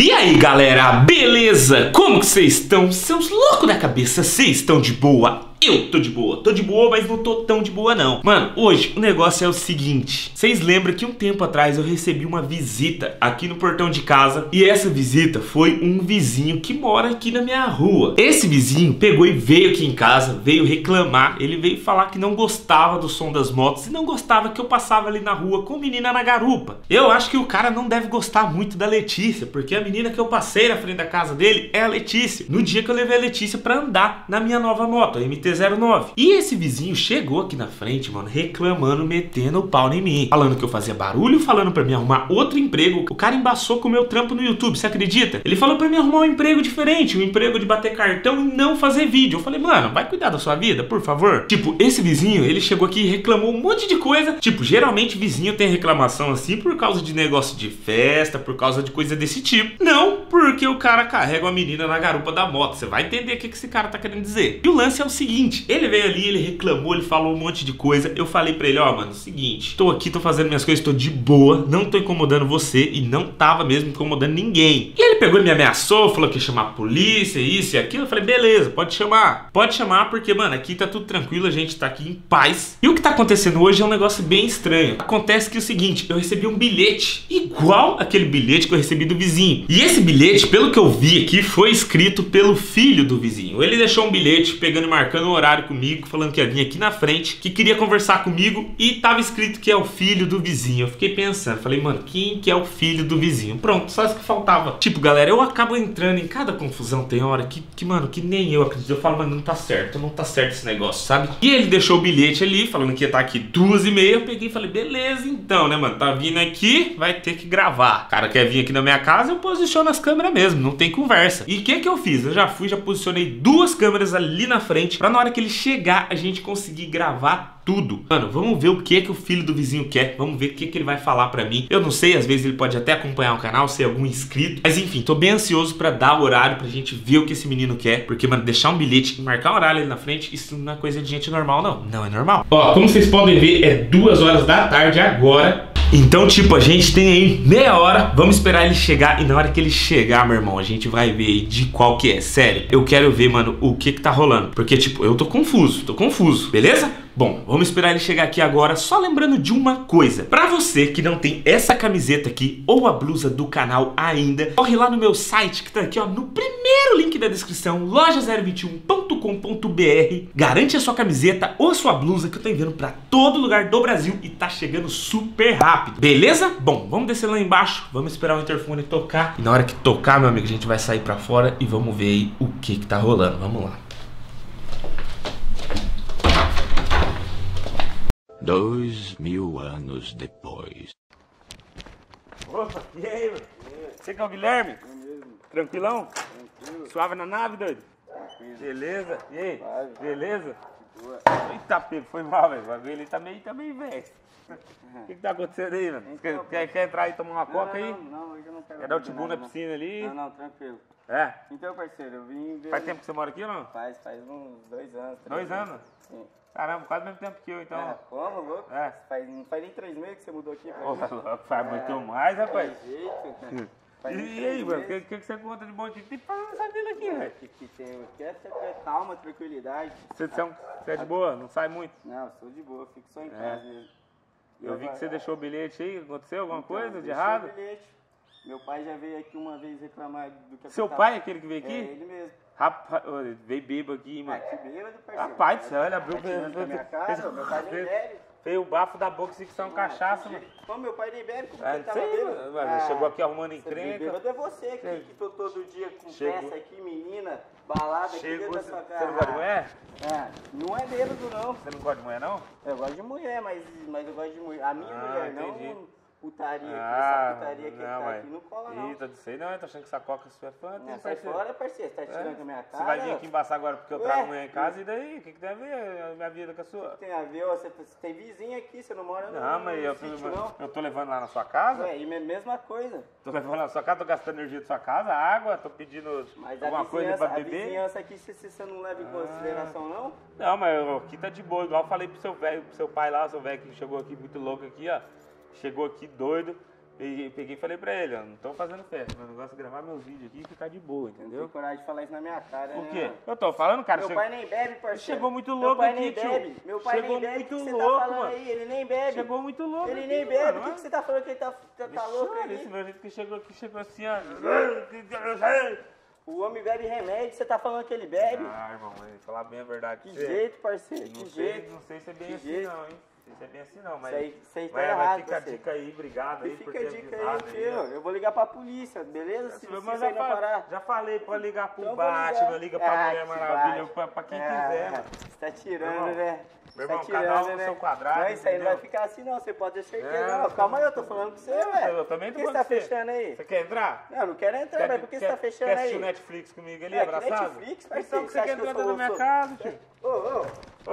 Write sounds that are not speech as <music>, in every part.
E aí galera, beleza? Como que vocês estão? Seus loucos da cabeça, vocês estão de boa? Eu tô de boa, tô de boa, mas não tô tão de boa não. Mano, hoje o negócio é o seguinte. Vocês lembram que um tempo atrás eu recebi uma visita aqui no portão de casa? E essa visita foi um vizinho que mora aqui na minha rua. Esse vizinho pegou e veio aqui em casa, veio reclamar. Ele veio falar que não gostava do som das motos E não gostava que eu passava ali na rua com menina na garupa. Eu acho que o cara não deve gostar muito da Letícia Porque a menina que eu passei na frente da casa dele é a Letícia. No dia que eu levei a Letícia pra andar na minha nova moto, a MT 09 E esse vizinho chegou aqui na frente, mano, reclamando, metendo o pau em mim. Falando que eu fazia barulho, falando pra mim arrumar outro emprego. O cara embaçou com o meu trampo no YouTube, você acredita? Ele falou pra mim arrumar um emprego diferente, um emprego de bater cartão e não fazer vídeo. Eu falei, mano, vai cuidar da sua vida, por favor. Tipo, esse vizinho, ele chegou aqui e reclamou um monte de coisa. Tipo, geralmente vizinho tem reclamação assim por causa de negócio de festa, por causa de coisa desse tipo. Não porque o cara carrega uma menina na garupa da moto. Você vai entender o que esse cara tá querendo dizer. E o lance é o seguinte, ele veio ali, ele reclamou, ele falou um monte de coisa. Eu falei pra ele, ó, oh, mano, seguinte, tô aqui, tô fazendo minhas coisas, tô de boa, não tô incomodando você e não tava mesmo incomodando ninguém. E ele pegou e me ameaçou, falou que ia chamar a polícia, isso e aquilo. Eu falei, beleza, pode chamar. Pode chamar porque, mano, aqui tá tudo tranquilo, a gente tá aqui em paz. E o que tá acontecendo hoje é um negócio bem estranho. Acontece que é o seguinte, eu recebi um bilhete igual aquele bilhete que eu recebi do vizinho. E esse bilhete, pelo que eu vi aqui, foi escrito pelo filho do vizinho. Ele deixou um bilhete pegando e marcando o horário comigo, falando que ia vir aqui na frente, que queria conversar comigo e tava escrito que é o filho do vizinho. Eu fiquei pensando, falei, mano, quem que é o filho do vizinho? Pronto, só isso que faltava. Tipo, galera, eu acabo entrando em cada confusão, tem hora que, que mano, que nem eu acredito. Eu falo, mano, não tá certo, não tá certo esse negócio, sabe? E ele deixou o bilhete ali, falando que ia estar tá aqui duas e meia. Eu peguei e falei, beleza, então, né, mano? Tá vindo aqui, vai ter que gravar. O cara quer vir aqui na minha casa, eu posiciono as câmeras mesmo, não tem conversa. E o que que eu fiz? Eu já fui, já posicionei duas câmeras ali na frente, pra na hora que ele chegar, a gente conseguir gravar tudo. Mano, vamos ver o que que o filho do vizinho quer. Vamos ver o que que ele vai falar pra mim. Eu não sei, às vezes ele pode até acompanhar o canal, ser algum inscrito. Mas enfim, tô bem ansioso pra dar o horário pra gente ver o que esse menino quer. Porque, mano, deixar um bilhete e marcar um horário ali na frente, isso não é coisa de gente normal, não. Não é normal. Ó, como vocês podem ver, é duas horas da tarde agora. Então, tipo, a gente tem aí meia hora, vamos esperar ele chegar e na hora que ele chegar, meu irmão, a gente vai ver aí de qual que é. Sério, eu quero ver, mano, o que que tá rolando. Porque, tipo, eu tô confuso, tô confuso, beleza? Bom, vamos esperar ele chegar aqui agora, só lembrando de uma coisa. Pra você que não tem essa camiseta aqui ou a blusa do canal ainda, corre lá no meu site que tá aqui ó, no primeiro link da descrição, loja021.com.br. Garante a sua camiseta ou a sua blusa que eu tô enviando pra todo lugar do Brasil e tá chegando super rápido, beleza? Bom, vamos descer lá embaixo, vamos esperar o interfone tocar. E na hora que tocar, meu amigo, a gente vai sair pra fora e vamos ver aí o que que tá rolando. Vamos lá. Dois mil anos depois. Opa, e aí, mano? Você que é o Guilherme? É mesmo. Tranquilão? Tranquilo. Suave na nave, doido? Tranquilo. Beleza? E aí? Vai, Beleza? Boa. Eita, pego, foi mal, velho. O bagulho ele tá meio, tá meio velho. O que, que tá acontecendo aí, mano? Então, quer, quer entrar e tomar uma não, coca não, aí? Não, não, hoje eu não quero. Quer dar o tibu na piscina ali? Não, não, tranquilo. É? Então, parceiro, eu vim ver... Faz tempo que você mora aqui ou não? Faz, faz uns dois anos. Dois anos? Sim. Caramba, quase o mesmo tempo que eu, então. É, como, louco? É. Faz, não faz nem três meses que você mudou aqui pra louco, faz muito mais, rapaz. Jeito. <laughs> Faz E aí, mano, o que, que, que você conta de bom? O que tem que fazer nessa vida aqui, velho? Que, que tem, que é calma, tranquilidade. Você, você, é um- você é de boa? Não sai muito? Não, sou de boa, fico só em É. casa mesmo. Eu vi que você deixou o bilhete aí, aconteceu alguma Então, coisa de errado? o bilhete. Meu pai já veio aqui uma vez reclamar do que eu Seu pai é aquele que veio É aqui? ele mesmo. Rapaz, veio bêbado aqui, Ah, mano. que bêbado, parceiro. Rapaz do céu, ele abriu tirando da minha fez- meu pai nem bebe. Fez o bafo da boca assim que são cachaça, mano. Como meu pai nem bebe, como É, que tava sei, bêbado? mano, mas chegou aqui arrumando você encrenca. Bêbado é você aqui, Chegou. que tô todo dia com Chegou. festa aqui, menina, balada aqui Chegou, dentro da você sua você casa. não gosta de mulher? Ah, não é bêbado, não. Você não gosta de mulher, não? Eu gosto de mulher, mas, mas eu gosto de mulher. A minha Ah, mulher, entendi. não putaria aqui. Ah, essa putaria que não, tá mas... aqui não cola, não. Eita, não sei não, eu tô achando que essa coca sua é fã, tem Não, sai parceiro. fora, parceiro. Você tá tirando É? com a minha cara. Você vai vir aqui embaçar agora porque eu Ué? trago mulher em casa, e daí? O que, que tem a ver a minha vida com a sua? Tem a ver, ó, você, você tem vizinho aqui, você não mora no, Não, mas no eu tô, sítio, não. eu tô levando lá na sua casa, Ué, e me- mesma coisa. tô levando lá na sua casa, tô gastando energia da sua casa, água, tô pedindo Mas a alguma coisa pra a beber. vizinhança aqui, se se você não leva em consideração, não? Não, mas eu- aqui tá de boa, igual eu falei pro seu velho, pro seu pai lá, seu velho que chegou aqui muito louco aqui, ó. Chegou aqui doido, peguei, peguei e falei pra ele, ó, não tô fazendo festa, meu negócio é gravar meus vídeos aqui e ficar de boa, Não tem entendeu? coragem de falar isso na minha cara, Por né? quê? Eu tô falando, cara. Meu chegou- pai nem bebe, parceiro. Chegou muito Meu louco pai aqui, nem tio. bebe. Meu pai Chegou nem bebe. muito você louco, tá falando mano. aí? Ele nem bebe. Chegou muito louco Ele nem bebe. mano, O que, que você tá falando que ele tá, tá, tá louco Olha esse aí? meu jeito que chegou aqui, chegou assim, ó. O homem bebe remédio, você tá falando que ele bebe? Ah, irmão, mas falar bem a verdade. Que jeito, parceiro, Não que sei, jeito. não sei se é bem Que assim jeito. não, hein? Sei se é bem assim não, mas... Isso aí- isso aí tá mas, errado, Mas fica a você. dica aí, obrigado aí E por fica a dica aí, avisado filho. ó. Eu vou ligar pra polícia, beleza? Se, se Mas já, aí já falei, pode ligar pro Então Batman, liga pra Ah, Mulher Maravilha, pra, pra quem Ah, quiser, mano. Você tá tirando, Meu irmão, né? meu Você irmão, tá cada um tirando, no né? seu quadrado, Não, isso aí não vai ficar assim não, você pode ter certeza. É, não, calma aí, eu tô falando com você, velho. eu também tô Por que você falando tá você. fechando aí? Você quer entrar? Não, não quero entrar, mas por que você tá fechando quer aí? assistir o Netflix comigo ali, É, abraçado? Netflix, então parceiro, que você você quer entrar dentro da minha casa, tio? Ô, ô, Ô,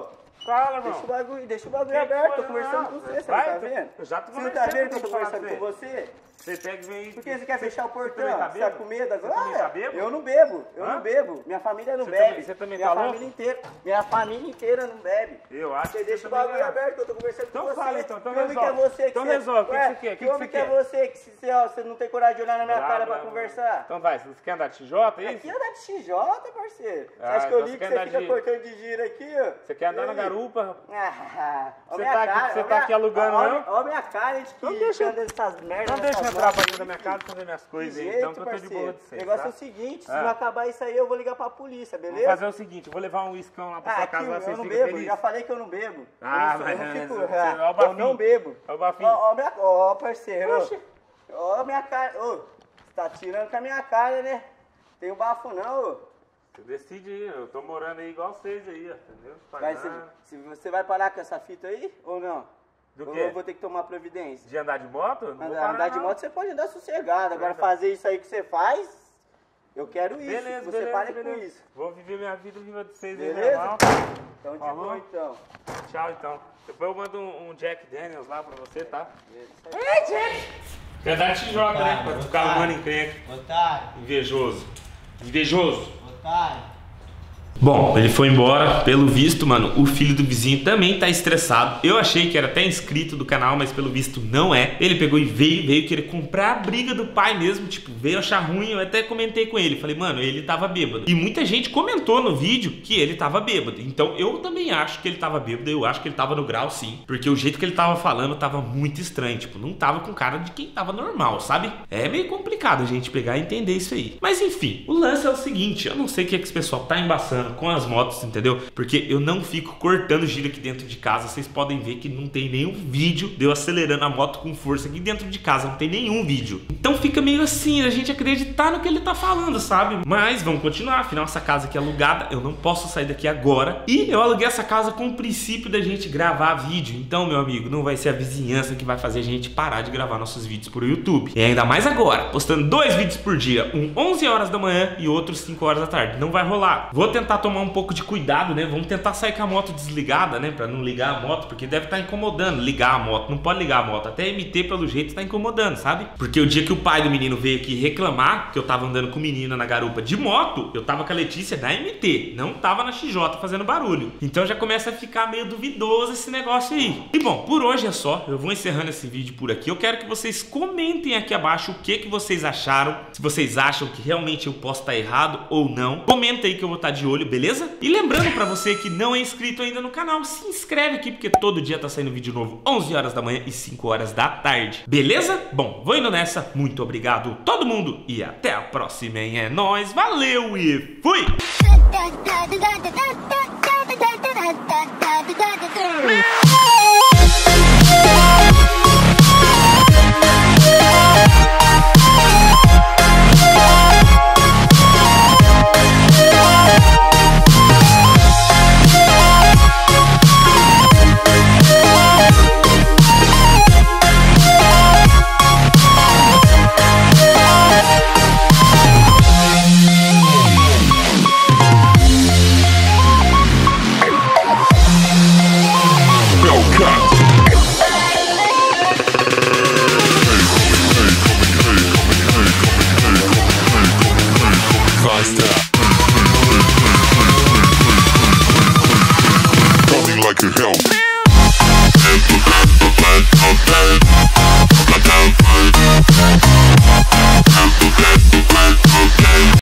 ô, fala, Deixa o irmão. bagulho, deixa o bagulho aberto, tô conversando não? com você, você Vai, não tá vendo? eu já tô Você não tá conversando, vendo que eu tô conversando com você? Você pega e vem... Por que você quer fechar o portão? tá Você tá com medo agora? bêbado? Eu não bebo, eu Hã? não bebo. Minha família não Você bebe. também- você também Minha tá louco? família inteira, minha família inteira não bebe. Eu acho Você que deixa o bagulho não. aberto eu tô conversando Então com você. fala, então, então que homem que é resolve. você? Que Então você... resolve, o que você quer? O que Que homem que que é você que você, ó, você não tem coragem de olhar na minha cara pra conversar? Então vai, você quer andar de XJ, é Aqui isso? anda de XJ, parceiro. Você Ah, acha que eu então li que você andar fica cortando de giro aqui, ó? Você quer andar na aí? Garupa, rapaz? Ah, ó Você tá aqui- cara, você ó tá minha- aqui alugando, ó, não? Ó minha cara de que Então deixa- anda essas merdas. Não deixa eu entrar pra dentro da minha casa fazer minhas Que coisas aí, então que eu tô de boa de você. O negócio tá? é o seguinte, se Ah. não acabar isso aí, eu vou ligar pra polícia, Vou beleza? fazer o seguinte, eu vou levar um uiscão lá pra Ah, sua aqui casa, lá eu vocês não ficam bebo, felizes. já falei que eu não bebo. Ah, eu não, mas eu não fico, você- ah, ó o <laughs> eu não bebo. Ó o bafinho. Ó, parceiro. Ó, minha cara. Ô, você tá tirando com a minha cara, né? Tem o bafo não, ô. Você decide aí, eu tô morando aí igual vocês aí, ó, entendeu? Se, se você vai parar com essa fita aí ou não? Do ou quê? eu vou ter que tomar providência? De andar de moto? Não vou Andar, parar, andar de não. moto você pode andar sossegado. Agora fazer isso aí que você faz, eu quero isso. Beleza, que você beleza, pare beleza. com isso. Vou viver minha vida, viva de vocês aí, Beleza? normal. Então de Falou? boa então. Tchau, então. Depois eu mando um, um Jack Daniels lá pra você, tá? Isso aí. Quer dar TJ, né? Pra ficar arrumando encrenca. Otário, Invejoso. Invejoso. Otário. Bom, ele foi embora. Pelo visto, mano, o filho do vizinho também tá estressado. Eu achei que era até inscrito do canal, mas pelo visto não é. Ele pegou e veio, veio querer comprar a briga do pai mesmo. Tipo, veio achar ruim. Eu até comentei com ele. Falei, mano, ele tava bêbado. E muita gente comentou no vídeo que ele tava bêbado. Então eu também acho que ele tava bêbado. Eu acho que ele tava no grau sim. Porque o jeito que ele tava falando tava muito estranho. Tipo, não tava com cara de quem tava normal, sabe? É meio complicado a gente pegar e entender isso aí. Mas enfim, o lance é o seguinte: eu não sei o que, é que esse pessoal tá embaçando com as motos, entendeu? Porque eu não fico cortando giro aqui dentro de casa. Vocês podem ver que não tem nenhum vídeo de eu acelerando a moto com força aqui dentro de casa. Não tem nenhum vídeo. Então fica meio assim, a gente acreditar no que ele tá falando, sabe? Mas vamos continuar. Afinal, essa casa aqui é alugada. Eu não posso sair daqui agora. E eu aluguei essa casa com o princípio da gente gravar vídeo. Então, meu amigo, não vai ser a vizinhança que vai fazer a gente parar de gravar nossos vídeos pro YouTube. E ainda mais agora, postando dois vídeos por dia, um 11 horas da manhã e outro 5 horas da tarde. Não vai rolar. Vou tentar tomar um pouco de cuidado, né? Vamos tentar sair com a moto desligada, né? Pra não ligar a moto, porque deve estar incomodando ligar a moto. Não pode ligar a moto. Até MT, pelo jeito, tá incomodando, sabe? Porque o dia que o pai do menino veio aqui reclamar que eu tava andando com o menino na garupa de moto, eu tava com a Letícia na MT, não tava na XJ fazendo barulho. Então já começa a ficar meio duvidoso esse negócio aí. E bom, por hoje é só. Eu vou encerrando esse vídeo por aqui. Eu quero que vocês comentem aqui abaixo o que, que vocês acharam. Se vocês acham que realmente eu posso estar errado ou não. Comenta aí que eu vou estar de olho, beleza? E lembrando pra você que não é inscrito ainda no canal, se inscreve aqui porque todo dia tá saindo vídeo novo 11 horas da manhã e 5 horas da tarde. Beleza? Bom, vou indo nessa. Muito obrigado todo mundo e até a próxima, hein? É nóis, valeu e fui! Faster